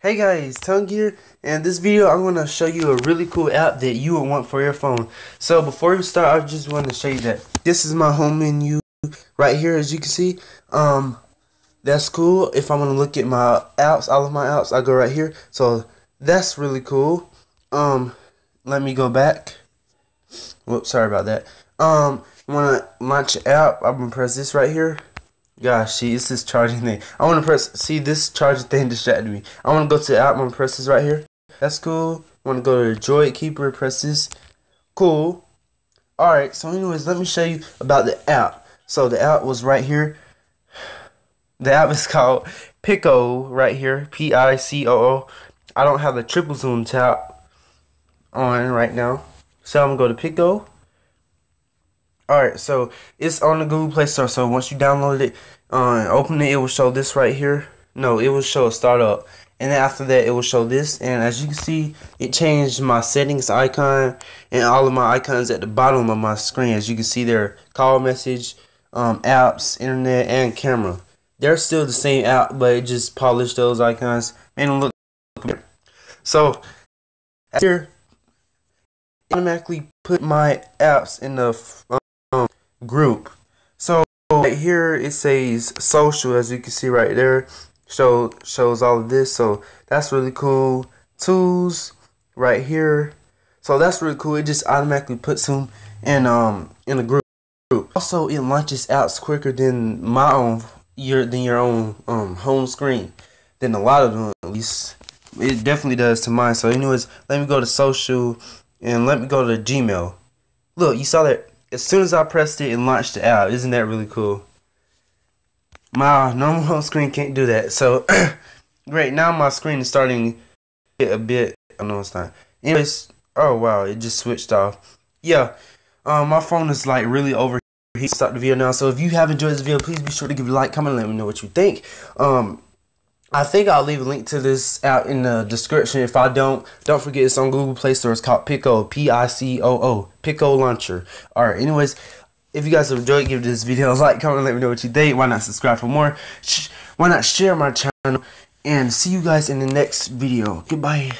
Hey guys, Tong here, and this video I'm going to show you a really cool app that you would want for your phone. So before we start, I just want to show you that this is my home menu right here as you can see. Um, That's cool. If I'm going to look at my apps, all of my apps, I go right here. So that's really cool. Um, Let me go back. Whoops, sorry about that. Um, want to launch app, I'm going to press this right here. Gosh, see, it's this charging thing. I want to press, see, this charging thing distracted me. I want to go to the app, I'm going to press this right here. That's cool. I want to go to the Droid Keeper, press this. Cool. Alright, so anyways, let me show you about the app. So the app was right here. The app is called Pico right here. P-I-C-O-O. I don't have the triple zoom tap on right now. So I'm going to go to Pico. Alright, so it's on the Google Play Store. So once you download it, uh, open it, it will show this right here. No, it will show a startup. And then after that, it will show this. And as you can see, it changed my settings icon and all of my icons at the bottom of my screen. As you can see there, call message, um, apps, internet, and camera. They're still the same app, but it just polished those icons. Made them look So, here, automatically put my apps in the group. So right here it says social as you can see right there. Show shows all of this. So that's really cool. Tools right here. So that's really cool. It just automatically puts them in um in a group. Also it launches apps quicker than my own your than your own um home screen than a lot of them at least. It definitely does to mine. So anyways let me go to social and let me go to gmail. Look you saw that as soon as I pressed it, it launched the app. Isn't that really cool? My normal home screen can't do that. So, great. Now my screen is starting a bit. I know it's not. Anyways, oh wow, it just switched off. Yeah, um, my phone is like really over. Stop the video now. So if you have enjoyed this video, please be sure to give it a like, comment, and let me know what you think. Um, I think I'll leave a link to this out in the description. If I don't, don't forget it's on Google Play Store. It's called Pico, P-I-C-O-O, Pico Launcher. Alright, anyways, if you guys have enjoyed, give this video a like, comment, let me know what you think. Why not subscribe for more? Why not share my channel? And see you guys in the next video. Goodbye.